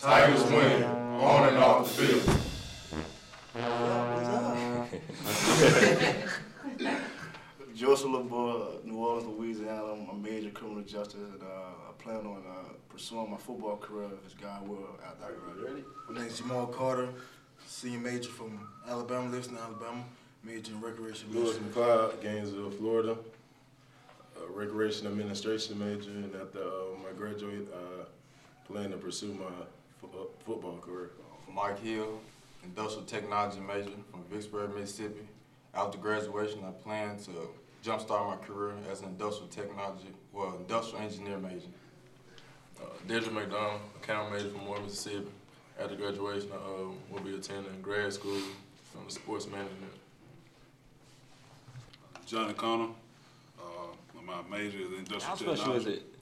Tigers win on and off the field. Joseph LeBoy, New Orleans, Louisiana. I'm a major criminal justice, and uh, I plan on uh, pursuing my football career as God will after I graduate. My name's Jamal Carter, senior major from Alabama, Livingston, Alabama, major in recreation Lewis medicine. McLeod, Gainesville, Florida. Uh, recreation administration major, and after um, I graduate, I plan to pursue my fo- uh, football career. Mike Hill, industrial technology major from Vicksburg, Mississippi. After graduation, I plan to jumpstart my career as an industrial technology, well, industrial engineer major. Uh, Dedrick McDonald, accounting major from Moore, Mississippi. After graduation, I uh, will be attending grad school on the sports management. Johnny Connor. Uh, my major is industrial How technology. special is it Uh,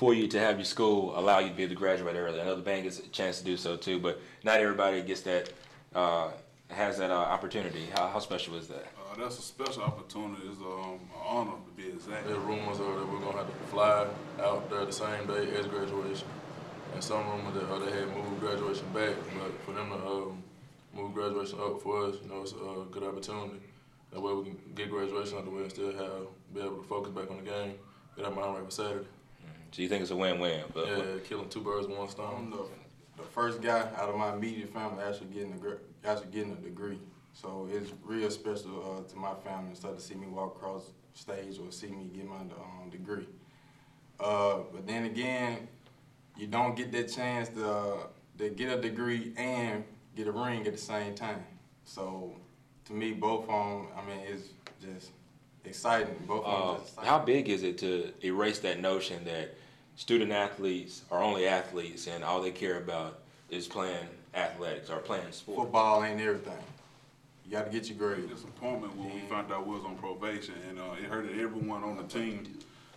for you to have your school allow you to be able to graduate early? I know the bank gets a chance to do so too, but not everybody gets that, uh, has that uh, opportunity. How, how special is that? uh, that's a special opportunity. It's um, an honor to be exact. There's rumors are that we're gonna have to fly out there the same day as graduation. And some rumors that uh, they had moved graduation back, but for them to um, move graduation up for us, you know, it's a good opportunity. That way we can get graduation out the way and still have, be able to focus back on the game, get our mind right for Saturday. So you think it's a win-win? But, Yeah, killing two birds with one I'm stone. the, the first guy out of my immediate family actually getting a, actually getting a degree. So it's real special uh, to my family instead to see me walk across stage or see me get my um, degree. Uh, but then again, you don't get that chance to, uh, to get a degree and get a ring at the same time. So to me, both of them, I mean, it's just exciting. Both of Uh, exciting. how big is it to erase that notion that student athletes are only athletes and all they care about is playing athletics or playing sports? Football ain't everything. You got to get your grades. disappointment when we found out we was on probation, and uh, it hurted everyone on the team.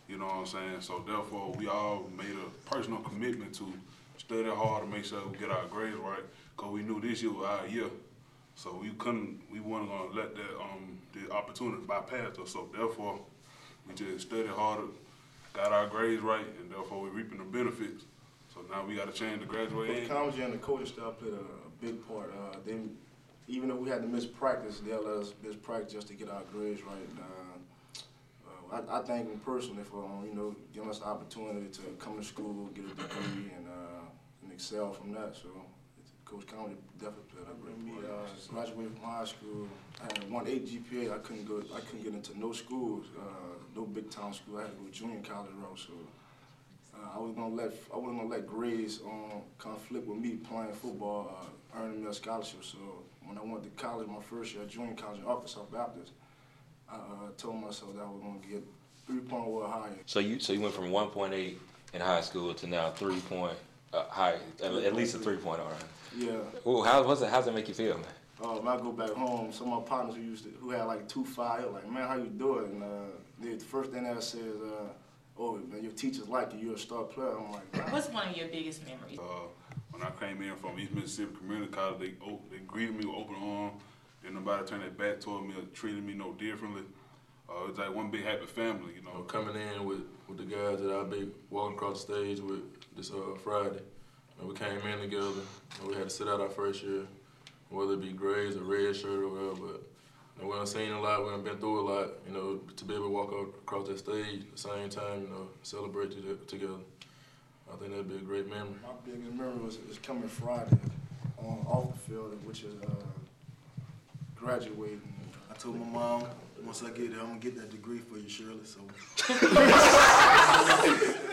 You know what I'm saying? So therefore, we all made a personal commitment to study hard to make sure we get our grades right, cause we knew this year was our year. So we couldn't, we weren't gonna let that um the opportunity bypass us. So therefore, we just studied harder, got our grades right, and therefore we're reaping the benefits. So now we got to change the graduate age. Collins and the coaching staff played a, a big part. Uh, they, even though we had to miss practice, they'll let us miss practice just to get our grades right. Uh, uh, I, I thank them personally for um, you know giving us the opportunity to come to school, get a degree, and, uh, and excel from that. So Coach Collins definitely played a great part. Uh, graduated from high school, I had a one eight GPA. I couldn't go. I couldn't get into no schools, uh, no big town school. I had to go junior college route. So. Uh, I was gonna let I wasn't gonna let grades um, conflict with me playing football, uh, earning me a scholarship. So when I went to college, my first year, junior college in Arkansas Baptist, I uh, told myself that I was gonna get three point or higher. So you so you went from 1.8 in high school to now three point uh, high, at, at least a three point all right. Yeah. Well, how what's it? how's that make you feel, man? Uh, when I go back home, some of my partners who used to who had like two five, like, man, how you doing? And uh, they, the first thing they says, uh, oh man, your teachers like you, you're a star player. I'm like, nah. What's one of your biggest memories? Uh, when I came in from East Mississippi Community College, they o- they greeted me with open arms. Didn't nobody turn their back toward me or treated me no differently. Uh, it was like one big happy family, you You know, know. coming in with, with the guys that I'll be walking across the stage with this uh, Friday. And we came in together. And we had to sit out our first year, whether it be grays or red shirt or whatever. But you know, we done seen a lot. We done been through a lot. You know, to be able to walk out across that stage at the same time, you know, celebrate to- together. I think that'd be a great memory. My biggest memory was is coming Friday on off the field, which is uh, graduating. I told my mom, once I get there, I'm gonna get that degree for you, Shirley. So